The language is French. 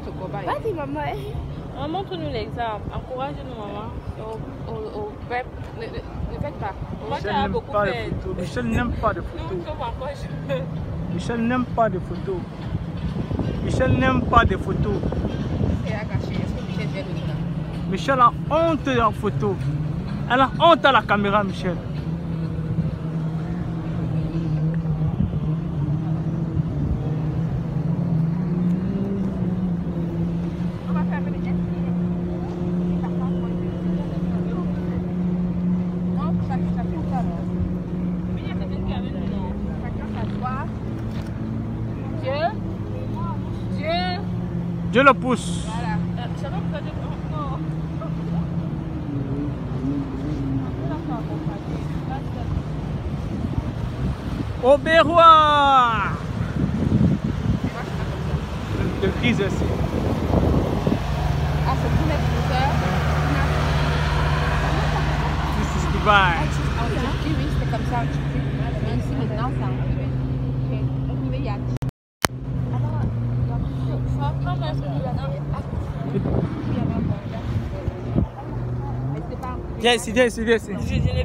cobaye. Vas-y, maman. Ah, Montre-nous l'exemple. Encourage-nous, maman. Au, au, au web, ne, ne, ne faites pas. Michel n'aime beaucoup pas de photos. Michel n'aime pas de Nous photos. sommes encore jeunes. Michel n'aime pas de photos. Michel n'aime pas de photos. C'est à cacher. Est-ce que Michel vient de nous là? Michel a honte de la photo. Elle a honte à la caméra, Michel. On va faire un peu de geste. Non, ça ça fait ça. Mais il y a quelqu'un qui a venu, non Chacun s'asseoir. Dieu. Dieu. Dieu le pousse. Voilà. Euh, Ça va pas de... Non. On va pas accompagner. Là, c'est- Au berroir. Et moi, je fais comme ça. Le crise aussi. Ah, c'est. This is Dubai. Oui, c'était comme ça. En. Ça va pas mettre de la- Mais c'était pas en privé. Viens